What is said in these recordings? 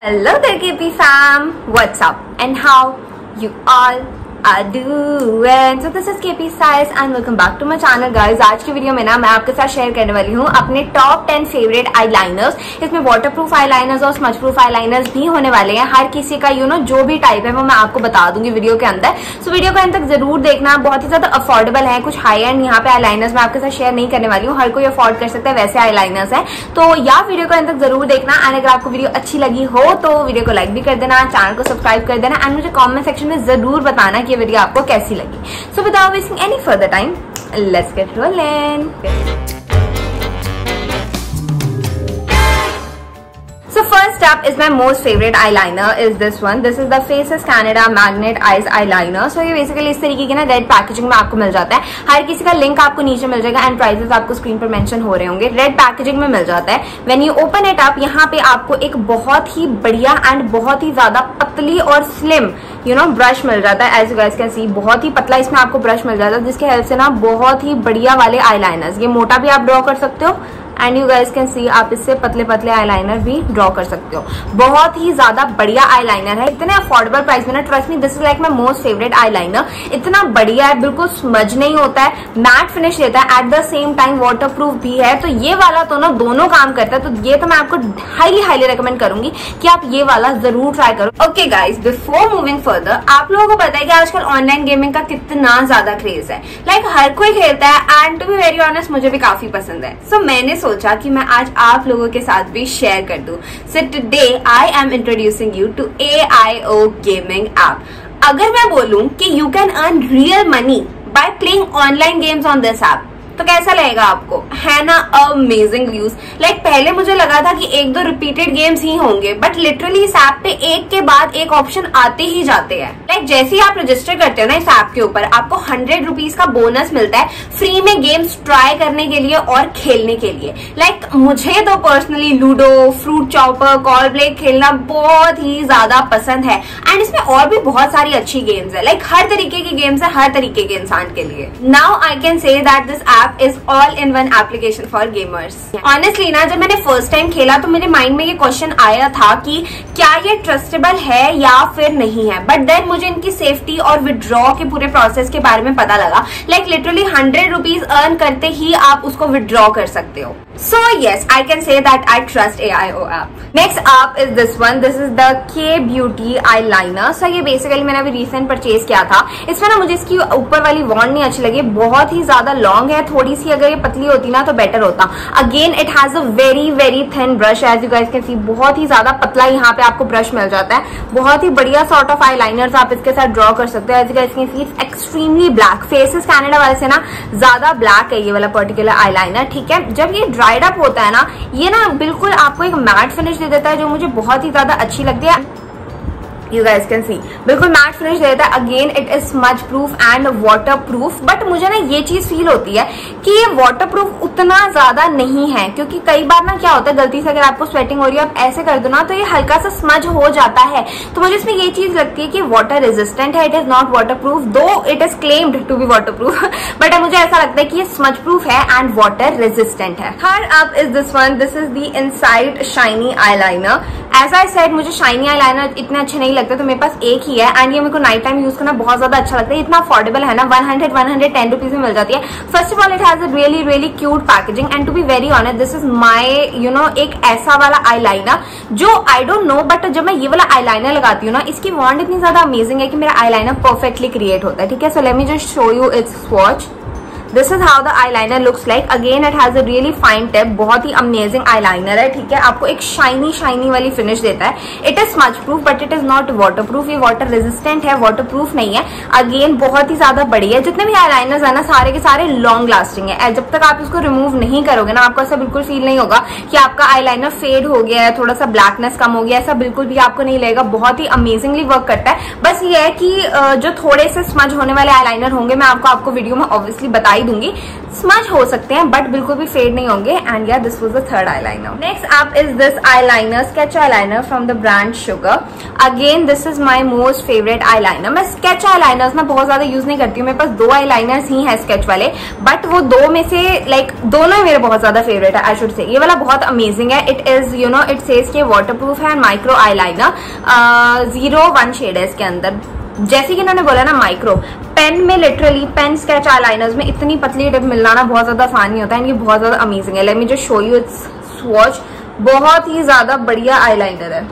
Hello there KP fam, what's up? And how you all So this is KP Size and welcome back to my channel guys. आज की video में ना मैं आपके साथ share करने वाली हूँ अपने top ten favourite eyeliners इसमें वाटर प्रूफ आई लाइनर्स और स्मच प्रूफ आई लाइनर्स भी होने वाले हैं। हर किसी का यू you नो know, जो भी टाइप है वो मैं आपको बता दूँगी वीडियो के अंदर। सो so, वीडियो को अंत तक ज़रूर देखना। बहुत ही ज़्यादा अफोर्डेबल है कुछ हाई एंड यहाँ पे आई लाइनर्स मैं आपके साथ शेयर नहीं करने वाली हूँ। हर कोई अफोर्ड कर सकता है वैसे आई लाइनर्स है। तो या वीडियो को अंत तक ज़रूर देखना एंड अगर आपको वीडियो अच्छी लगी हो तो वीडियो को लाइक भी कर देना चैनल को सब्सक्राइब कर देना एंड मुझे कॉमेंट सेक्शन में ज़रूर बताना कि वीडियो आपको कैसी लगी? So without wasting any further time let's get rolling So, first up is my most favorite eyeliner is this one. This is the Faces Canada Magnet Eyes Eyeliner. So, ये basically इस तरीके के ना red packaging में आपको मिल जाता है। हर किसी का लिंक आपको नीचे मिल जाएगा एंड प्राइसेस आपको स्क्रीन पर मेंशन हो रहे होंगे। रेड पैकेजिंग में मिल जाता है। When you open it up यहाँ पे आपको एक बहुत ही बढ़िया एंड बहुत ही ज़्यादा पतली और स्लिम यू नो ब्रश मिल जाता है. As you guys can see बहुत ही पतला इसमें आपको ब्रश मिल जाता है, जिसके हेल्प से ना बहुत ही बढ़िया वाले आई ये मोटा भी आप ड्रॉ कर सकते हो and you guys can see आप इससे पतले पतले आईलाइनर भी ड्रॉ कर सकते हो। बहुत ही ज़्यादा बढ़िया आईलाइनर है। इतने अफोर्डेबल प्राइस में ना trust me this is like my most favourite eyeliner इतना बढ़िया है बिल्कुल स्मज नहीं होता है। मैट फिनिश देता है। At the same time waterproof भी है। तो ये वाला तो ना दोनों काम करता है। तो ये तो मैं आपको हाईली हाईली रिकमेंड करूँगी कि आप ये वाला ज़रूर ट्राई करो। Okay guys before moving further आप लोगों को पता है कि आजकल ऑनलाइन गेमिंग का कितना ज़्यादा क्रेज है। लाइक like, हर कोई खेलता है। And to be very honest मुझे भी काफ़ी पसंद है। सो so, मैंने कि मैं आज आप लोगों के साथ भी शेयर कर दू। So today I am introducing you to A I O gaming app अगर मैं बोलूँ कि you can earn real money by playing online games on this app तो कैसा लगेगा आपको? है ना अमेजिंग व्यूज़ लाइक पहले मुझे लगा था कि एक दो रिपीटेड गेम्स ही होंगे बट लिटरली इस ऐप पे एक के बाद एक ऑप्शन आते ही जाते हैं. लाइक जैसे ही आप रजिस्टर करते हो ना इस ऐप के ऊपर, आपको हंड्रेड रुपीज़ का बोनस मिलता है फ्री में गेम्स ट्राई करने के लिए और खेलने के लिए. लाइक मुझे तो personally ludo fruit chopper call break खेलना बहुत ही ज़्यादा पसंद है. एंड इसमें और भी बहुत सारी अच्छी गेम्स है. लाइक हर तरीके की गेम्स है, हर तरीके के इंसान के लिए. Now I can say that this app app is all in one application for gamers honestly ना, जब मैंने फ़र्स्ट टाइम खेला तो मेरे माइंड में ये क्वेश्चन आया था कि क्या ये ट्रस्टेबल है या फिर नहीं है? बट देन मुझे इनकी सेफ्टी और विड्रॉ के पूरे प्रोसेस के बारे में पता लगा। Like literally hundred rupees earn करते ही आप उसको विड्रॉ कर सकते हो। Can say that I trust A I O app next up is this one this is the K beauty eyeliner so ये बेसिकली मैंने अभी रिसेंट परचेज किया था। इसमें ना मुझे इसकी ऊपर वाली वॉन्ड नहीं अच्छी लगी। बहुत ही ज़्यादा लॉन्ग है। थोड़ी सी अगर ये पतली होती ना तो बेटर होता। Again it has a very very thin brush as you guys can see बहुत ही ज़्यादा पतला यहाँ पे आपको ब्रश मिल जाता है। बहुत ही बढ़िया सॉर्ट ऑफ़ आई आप इसके साथ ड्रॉ कर सकते हो। As you guys can see it's extremely black faces कैनेडा वाले से ना, ज़्यादा ब्लैक है ये वाला पर्टिकुलर आई ठीक है? जब ये ड्राइड अप होता है ना, ये ना बिल्कुल आपको एक मैट फिनिश दे देता है जो मुझे बहुत ही ज़्यादा अच्छी लगती है। यू गाइस कैन सी बिल्कुल मैट फिनिश देता है. Again it is smudge proof and waterproof but मुझे ना ये चीज़ फील होती है कि ये वाटर प्रूफ उतना ज़्यादा नहीं है. क्योंकि कई बार ना क्या होता है, गलती से अगर आपको स्वेटिंग हो रही है, आप ऐसे कर दो ना तो ये हल्का सा स्मज हो जाता है. तो मुझे इसमें ये चीज़ लगती है कि वाटर रेजिस्टेंट है. It is not waterproof though it is claimed to be waterproof but मुझे ऐसा लगता है कि ये स्मज प्रूफ है एंड वाटर रेजिस्टेंट है. हर up is this one this is the Insight shiny eyeliner as I said मुझे शाइनी आई लाइनर इतने अच्छे नहीं लगता तो मेरे पास एक ही है एंड ये मेरे को नाइट टाइम यूज़ करना बहुत ज़्यादा अच्छा लगता है। इतना अफोर्डेबल है ना one hundred one hundred ten rupees में मिल जाती है। First of all it has a really really cute packaging and to be very honest this is my you know एक ऐसा वाला आई जो आई डोंट नो बट जब मैं ये वाला आई लगाती हूँ ना, इसकी वॉन्ड इतनी ज़्यादा अमेजिंग है कि मेरा आई परफेक्टली क्रिएट होता है, ठीक है? So let me just show you its swatch this is how the eyeliner looks like again it has a really fine tip बहुत ही अमेजिंग आई लाइनर है, ठीक है? आपको एक शाइनी शाइनी वाली फिनिश देता है. It is smudge proof but it is not waterproof ये वाटर रेजिस्टेंट है वाटर प्रूफ नहीं है. अगेन बहुत ही ज़्यादा बड़ी है. जितने भी आई लाइनर है ना, सारे के सारे लॉन्ग लास्टिंग है. जब तक आप इसको रिमूव नहीं करोगे ना, आपको ऐसा बिल्कुल फील नहीं होगा कि आपका आई लाइनर फेड हो गया है, थोड़ा सा ब्लैकनेस कम हो गया ऐसा बिल्कुल भी आपको नहीं लगेगा. बहुत ही अमेजिंगली वर्क करता है. बस ये है कि जो थोड़े से स्मज होने वाले आई लाइनर होंगे, मैं आपको आपको वीडियो में ऑब्वियसली बता दिखाई दूँगी। स्मच हो सकते हैं बट बिल्कुल भी फेड नहीं होंगे। एंड या this was the third eyeliner next up is this eyeliner sketch eyeliner from the brand Sugar again this is my most favourite eyeliner मैं स्केच आई लाइनर्स मैं बहुत ज़्यादा यूज़ नहीं करती हूँ। मेरे पास दो आई लाइनर्स ही है स्केच वाले। बट वो दो में से लाइक like, दोनों ही मेरे बहुत ज़्यादा फेवरेट है आई शुड से ये वाला बहुत अमेजिंग है। It is you know it says के वाटर प्रूफ है micro eyeliner zero one shade है इसके अंदर। जैसे कि इन्होंने बोला ना माइक्रो पेन में literally pen sketch eyeliners में इतनी पतली टिप मिलना बहुत ज़्यादा आसान नहीं होता है इनकी बहुत ज़्यादा अमेजिंग है। Let me just show you its swatch बहुत ही ज़्यादा बढ़िया आई लाइनर है।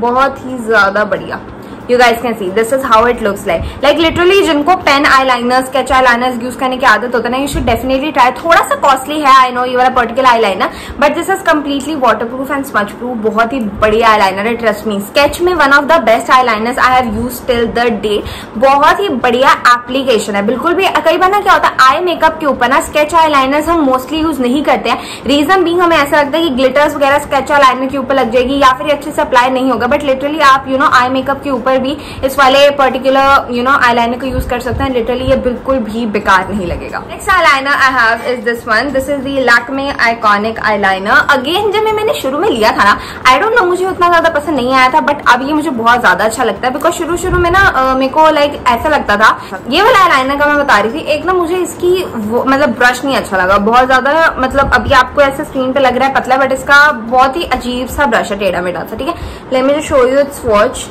बहुत ही ज़्यादा बढ़िया। You guys can see this is how it looks like like literally जिनको pen eyeliner sketch eyeliner use करने की आदत होता है ना यू शुड डेफिनेटली ट्राई थोड़ा सा कॉस्टली है आई नो ये वाला particular eye liner but this is completely water proof and smudge proof बहुत ही बढ़िया आई लाइनर है ट्रस्ट मी स्केच में one of the best eye liner I have use till the day बहुत ही बढ़िया एप्लीकेशन है. बिल्कुल भी, कई बार ना क्या होता है आई मेकअप के ऊपर ना स्केच आई लाइनर हम मोस्टली यूज़ नहीं करते हैं. रीजन भी हमें ऐसा लगता है कि ग्लिटर्स वगैरह स्केच आई लाइनर के ऊपर लग जाएगी या फिर अच्छे से अप्लाई नहीं होगा बट लिटरली आप यू नो आई मेकअप के ऊपर भी इस वाले पर्टिकुलर यू नो आईलाइनर को यूज़ कर सकते हैं। लिटरली ये बिल्कुल भी बेकार नहीं लगेगा। Next eyeliner I have is this one this is the Lakme iconic eyeliner again जब मैं मैंने शुरू में लिया था ना आई डोंट नो मुझे उतना ज़्यादा पसंद नहीं आया था बट अब ये मुझे बहुत ज़्यादा अच्छा लगता है। बिकॉज़ शुरू शुरू में ना मेरे को लाइक ऐसा लगता था। ये वाला आईलाइनर का मैं बता रही थी, एक ना मुझे इसकी मतलब ब्रश नहीं अच्छा लगा। बहुत ज़्यादा मतलब अभी आपको ऐसे स्क्रीन पे लग रहा है पतला बट इसका बहुत ही अजीब सा ब्रश है टेढ़ा मेढ़ा सा, ठीक है? Let me show you its swatch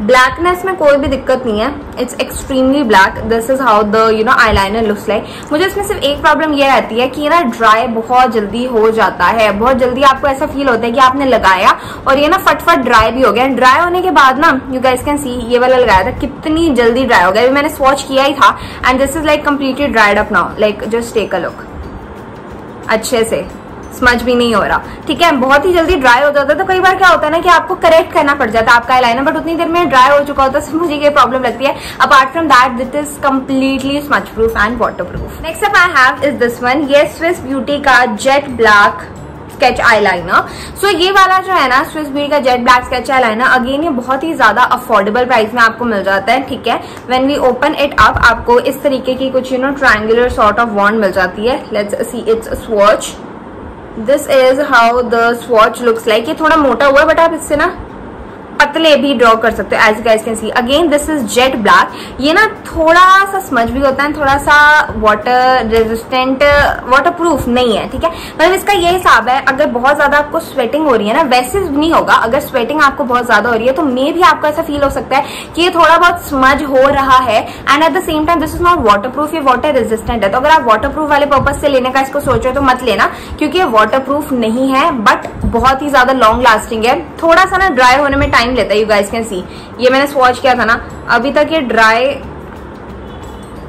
blackness में कोई भी दिक्कत नहीं है. It's extremely black this is how the you know eye liner looks like मुझे इसमें सिर्फ़ एक प्रॉब्लम ये रहती है कि ना ड्राई बहुत जल्दी हो जाता है. बहुत जल्दी आपको ऐसा फील होता है कि आपने लगाया और ये ना फटफट ड्राई भी हो गया. ड्राई होने के बाद ना यू गैस कैन सी ये वाला लगाया था, कितनी जल्दी ड्राई हो गया. मैंने स्वॉच किया ही था. And this is like completely dried up now like just take a look अच्छे से. स्मच भी नहीं हो रहा। ठीक है, बहुत ही जल्दी ड्राई हो जाता है। तो कई बार क्या होता है ना कि आपको करेक्ट करना पड़ जाता है। आपका आईलाइनर बट उतनी देर में ड्राई हो चुका होता है मुझे ये प्रॉब्लम लगती है। Apart from that it is completely smudge proof and water proof next up I have is this one ये स्विस ब्यूटी का jet black sketch eyeliner so ये वाला जो है ना स्विस ब्यूटी का jet black sketch eyeliner again ये बहुत ही ज़्यादा अफोर्डेबल प्राइस में आपको मिल जाता है, ठीक है? When we open it up आपको इस तरीके की कुछ you know triangular sort of wand मिल जाती है। Let's see its swatch this is how the swatch looks like ये थोड़ा मोटा हुआ है बट आप इससे ना पतले भी ड्रॉ कर सकते हो as guys can see again this is jet black ये ना थोड़ा सा स्मज भी होता है, थोड़ा सा वाटर रेजिस्टेंट वाटर प्रूफ नहीं है, ठीक है? मतलब इसका ये हिसाब है, अगर बहुत ज़्यादा आपको स्वेटिंग हो रही है ना, वैसे नहीं होगा। अगर स्वेटिंग आपको बहुत ज़्यादा हो रही है तो मे भी आपको ऐसा फील हो सकता है कि ये थोड़ा बहुत स्मज हो रहा है and at the same time this is not water proof ये वाटर रेजिस्टेंट है। तो अगर आप वाटर प्रूफ वाले पर्पज से लेने का इसको सोचो तो मत लेना, क्योंकि ये वाटर प्रूफ नहीं है बट बहुत ही ज़्यादा लॉन्ग लास्टिंग है। थोड़ा सा ना ड्राई होने में टाइम टाइम लेता है यू गाइस कैन सी ये मैंने स्वॉच किया था ना, अभी तक ये ड्राई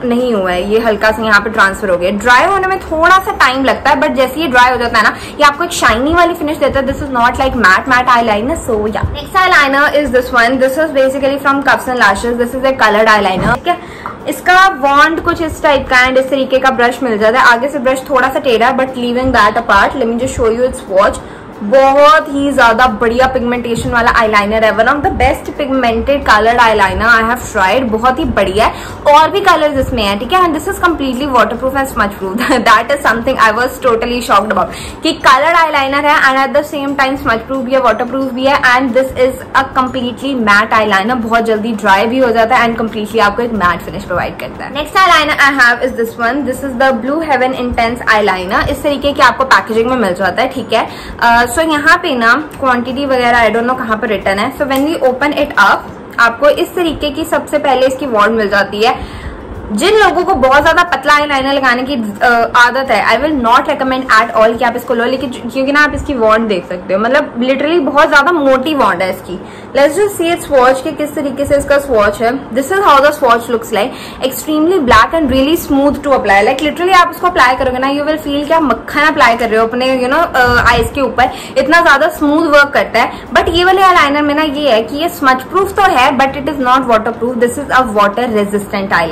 नहीं हुआ है, ये हल्का सा यहाँ पे ट्रांसफ़र हो गया ड्राई होने में थोड़ा सा टाइम लगता है बट जैसे ये ड्राई हो जाता है ना, ये आपको एक शाइनी वाली फिनिश देता है. This is not like matte matte eye liner so yeah next eye liner is this one this is basically from Cups and Lashes this is a coloured eye liner ठीक है? इसका वॉन्ड कुछ इस type का and इस तरीके का brush मिल जाता है. आगे से ब्रश थोड़ा सा टेढ़ा but leaving that apart let me just show you its swatch बहुत ही ज़्यादा बढ़िया पिगमेंटेशन वाला आईलाइनर है। One of the best pigmented coloured eyeliner I have tried बहुत ही बढ़िया है। और भी कलर्स इसमें है ठीक है? And this is completely water proof and smudge proof that is something I was totally shocked about कि कलर्ड आईलाइनर है and at the same time smudge proof भी है वाटर प्रूफ भी है। And this is a completely matte eyeliner बहुत जल्दी dry भी हो जाता है एंड कम्प्लीटली आपको एक मैट फिनिश प्रोवाइड करता है। Next eyeliner I have is this one this is the Blue Heaven intense eyeliner इस तरीके की आपको पैकेजिंग में मिल जाता है ठीक है? uh, सो यहाँ पे ना क्वांटिटी वगैरह आई डोंट नो कहाँ पर रिटर्न है. So when we open it up आपको इस तरीके की सबसे पहले इसकी वॉल मिल जाती है. जिन लोगों को बहुत ज़्यादा पतला आई लाइनर लगाने की आदत है I will not recommend at all कि आप इसको लो, लेकिन क्योंकि ना आप इसकी वॉन्ड देख सकते हो। मतलब लिटरली बहुत ज़्यादा मोटी वॉन्ड है इसकी। Let's just see its swatch के किस तरीके से इसका स्वॉच है। This is how the swatch looks like extremely black and really smooth to apply like literally आप इसको अप्लाई करोगे ना यू विल फील कि आप मक्खन अप्लाई कर रहे हो अपने यू नो आईज के ऊपर। इतना ज़्यादा स्मूथ वर्क करता है। बट ये वाले आई में ना ये है कि ये स्मच प्रूफ तो है but it is not water proof this is a water resistant eye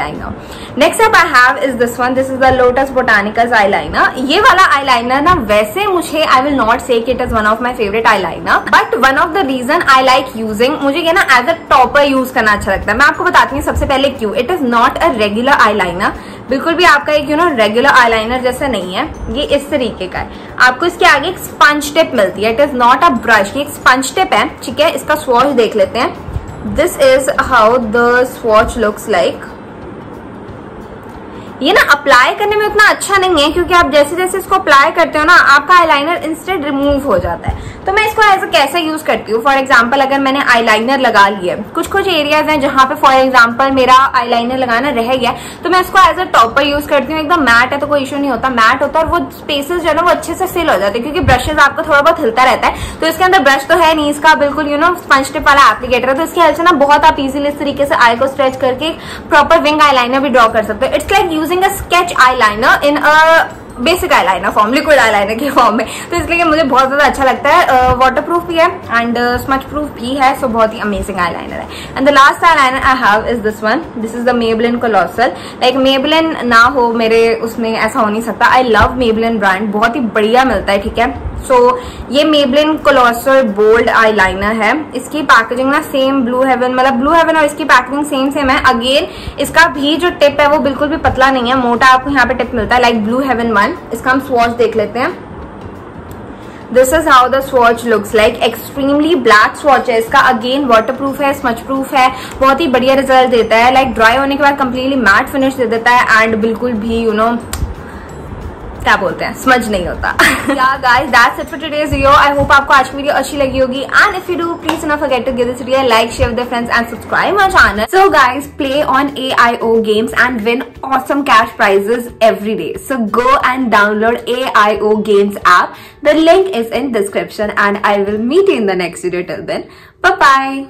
next up I have is this one this is the Lotus Botanicals eyeliner ये वाला आईलाइनर ना, वैसे मुझे I will not say it is one of my favourite eyeliner but one of the reason I like using मुझे ये ना as a topper use करना अच्छा लगता है। मैं आपको बताती हूँ सबसे पहले क्यों। It is not a regular eyeliner बिल्कुल भी आपका एक यू नो रेगुलर आईलाइनर जैसा नहीं है। ये इस तरीके का है। आपको इसके आगे एक स्पंज टिप मिलती है। It is not a brush ये एक स्पंज टिप है, ठीक है? इसका स्वॉच देख लेते हैं। This is how the swatch looks like ये ना अप्लाई करने में उतना अच्छा नहीं है, क्योंकि आप जैसे जैसे इसको अप्लाई करते हो ना, आपका आईलाइनर इंस्टेंट रिमूव हो जाता है। तो मैं इसको एज अ कैसे यूज़ करती हूँ? फॉर एग्ज़ाम्पल अगर मैंने आईलाइनर लगा लिया है कुछ कुछ एरियाज़ हैं जहाँ पे फॉर एग्ज़ाम्पल मेरा आईलाइनर लगाना रह गया तो मैं इसको एज अ टॉपर यूज़ करती हूँ। एकदम मैट है तो कोई इशू नहीं होता। मैट होता है और वो स्पेसेस जो है ना, वो अच्छे से फिल हो जाते हैं, क्योंकि ब्रशेज आपको थोड़ा बहुत हिलता रहता है। तो इसके अंदर ब्रश तो है नहीं, इसका बिल्कुल यू नो स्पंज टिप वाला एप्लीकेटर है। तो इसकी हेल्प से ना बहुत आप इजीली इस तरीके से आई को स्ट्रेच करके प्रॉपर विंग आईलाइनर भी ड्रॉ कर सकते हो। It's like using a sketch eyeliner in a basic eyeliner form liquid eyeliner के फॉर्म में। तो इसलिए मुझे बहुत ज़्यादा अच्छा लगता है वाटर प्रूफ भी है एंड स्मच प्रूफ भी है सो बहुत ही अमेजिंग आई लाइनर है। And the last eyeliner I have is this one this is the Maybelline Colossal like Maybelline ना हो मेरे उसमें ऐसा हो नहीं सकता। आई लव मेबलिन ब्रांड बहुत ही बढ़िया मिलता है, ठीक है? सो so, ये मेबलिन कोलोसर बोल्ड आईलाइनर है। इसकी पैकेजिंग ना सेम ब्लू हेवन मतलब ब्लू हेवन और इसकी पैकेजिंग सेम सेम है। अगेन इसका भी जो टिप है वो बिल्कुल भी पतला नहीं है। मोटा आपको यहाँ पे टिप मिलता है लाइक ब्लू हेवन वन इसका हम स्वॉच देख लेते हैं। This is how the swatch looks like extremely black swatch है इसका। अगेन वाटर प्रूफ है स्मच प्रूफ है। बहुत ही बढ़िया रिज़ल्ट देता है। लाइक like, ड्राई होने के बाद कंप्लीटली मैट फिनिश दे देता है। एंड बिल्कुल भी यू you नो know, क्या बोलते हैं? समझ नहीं होता। Guys that's it for today's video I hope आपको आज की वीडियो अच्छी लगी होगी। And if you do please not forget to give this video like share with friends and subscribe my channel so guys play on AIO games and win awesome cash prizes every day so go and download AIO games app the link is in description and I will meet you in the next video till then bye bye